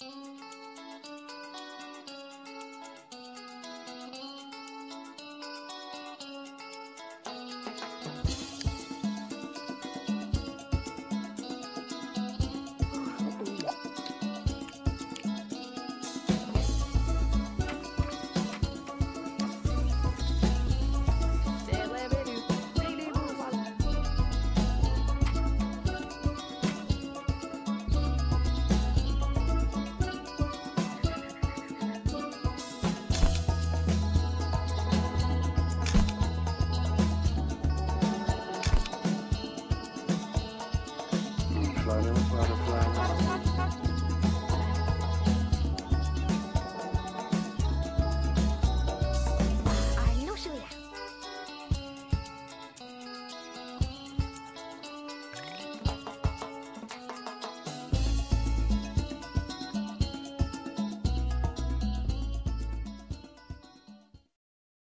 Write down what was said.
Música i don't flutter.